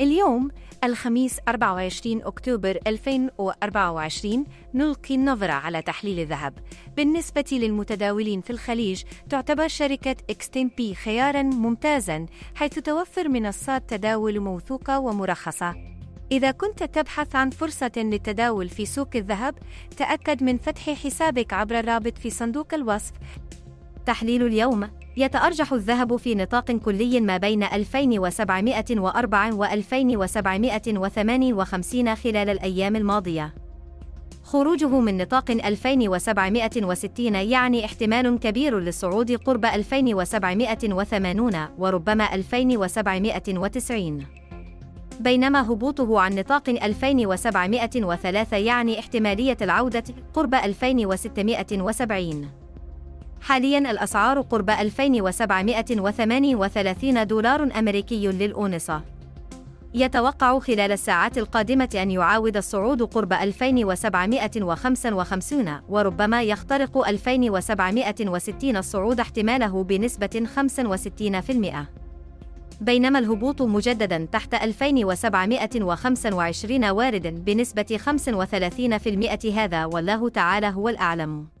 اليوم الخميس 24 أكتوبر 2024 نلقي النظرة على تحليل الذهب. بالنسبة للمتداولين في الخليج تعتبر شركة إكستين بي خياراً ممتازاً حيث توفر منصات تداول موثوقة ومرخصة. إذا كنت تبحث عن فرصة للتداول في سوق الذهب تأكد من فتح حسابك عبر الرابط في صندوق الوصف تحليل اليوم يتأرجح الذهب في نطاق كلي ما بين 2704 و 2758 خلال الأيام الماضية. خروجه من نطاق 2760 يعني احتمال كبير للصعود قرب 2780 وربما 2790. بينما هبوطه عن نطاق 2703 يعني احتمالية العودة قرب 2670. حاليا الأسعار قرب 2738 دولار أمريكي للأونصة. يتوقع خلال الساعات القادمة أن يعاود الصعود قرب 2755 وربما يخترق 2760 الصعود احتماله بنسبة 65%. بينما الهبوط مجددا تحت 2725 وارد بنسبة 35% هذا والله تعالى هو الأعلم.